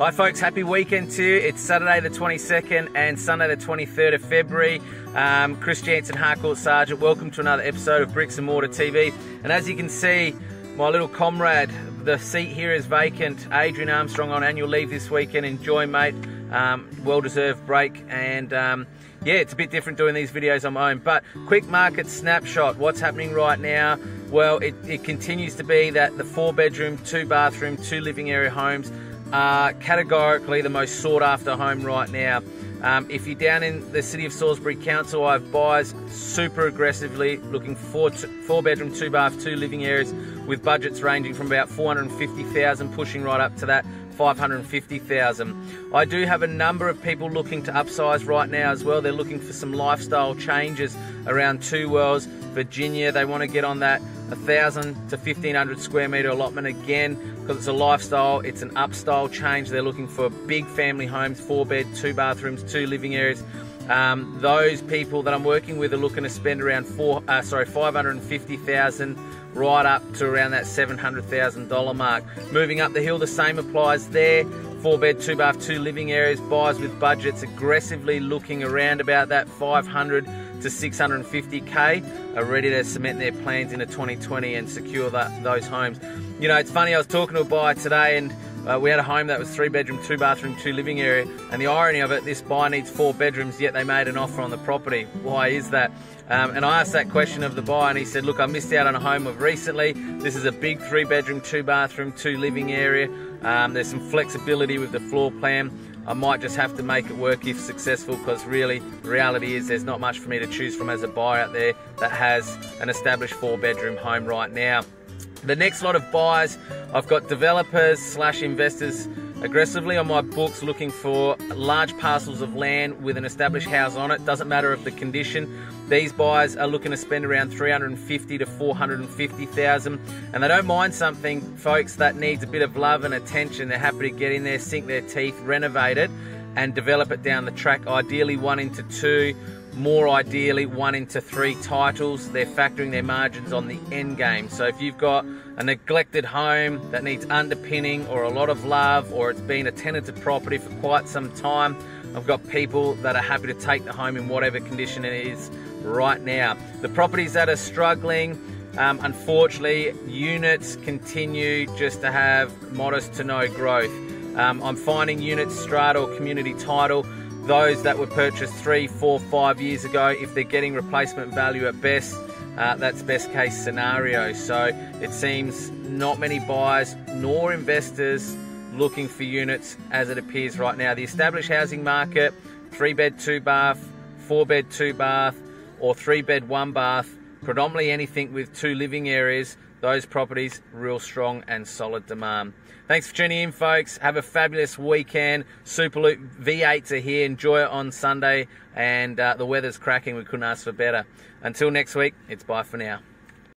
Hi folks, happy weekend to you. It's Saturday the 22nd and Sunday the 23rd of February. Um, Chris Janzon, Harcourt Sergeant, welcome to another episode of Bricks and Mortar TV. And as you can see, my little comrade, the seat here is vacant. Adrian Armstrong on annual leave this weekend. Enjoy, mate. Um, well-deserved break. And um, yeah, it's a bit different doing these videos on my own. But quick market snapshot. What's happening right now? Well, it, it continues to be that the four-bedroom, two-bathroom, two living area homes are categorically the most sought after home right now. Um, if you're down in the city of Salisbury Council, I have buyers super aggressively looking for four bedroom, two bath, two living areas with budgets ranging from about 450,000 pushing right up to that 550,000. I do have a number of people looking to upsize right now as well. They're looking for some lifestyle changes around Two Wells, Virginia. They want to get on that 1,000 to 1,500 square metre allotment again because it's a lifestyle, it's an upstyle change. They're looking for big family homes, four bed, two bathrooms, two living areas. Um, those people that I'm working with are looking to spend around four, uh, sorry, 550,000 right up to around that $700,000 mark. Moving up the hill, the same applies there. Four bed, two bath, two living areas, buyers with budgets aggressively looking around about that 500 to 650k are ready to cement their plans into 2020 and secure that, those homes. You know, it's funny, I was talking to a buyer today and uh, we had a home that was three bedroom, two bathroom, two living area, and the irony of it, this buyer needs four bedrooms, yet they made an offer on the property. Why is that? Um, and I asked that question of the buyer, and he said, "Look, I missed out on a home of recently. This is a big three bedroom, two bathroom, two living area. Um, there's some flexibility with the floor plan. I might just have to make it work if successful because really the reality is there's not much for me to choose from as a buyer out there that has an established four bedroom home right now. The next lot of buyers, I've got developers slash investors aggressively on my books looking for large parcels of land with an established house on it. Doesn't matter of the condition. These buyers are looking to spend around 350 to 450,000 and they don't mind something, folks, that needs a bit of love and attention. They're happy to get in there, sink their teeth, renovate it and develop it down the track, ideally one into two more ideally one into three titles. They're factoring their margins on the end game. So if you've got a neglected home that needs underpinning or a lot of love or it's been a tenanted property for quite some time, I've got people that are happy to take the home in whatever condition it is right now. The properties that are struggling, um, unfortunately, units continue just to have modest to no growth. Um, I'm finding units strata or community title those that were purchased three, four, five years ago, if they're getting replacement value at best, uh, that's best case scenario. So it seems not many buyers nor investors looking for units as it appears right now. The established housing market, three bed, two bath, four bed, two bath, or three bed, one bath, predominantly anything with two living areas, those properties, real strong and solid demand. Thanks for tuning in, folks. Have a fabulous weekend. Superloop V8s are here. Enjoy it on Sunday. And uh, the weather's cracking. We couldn't ask for better. Until next week, it's bye for now.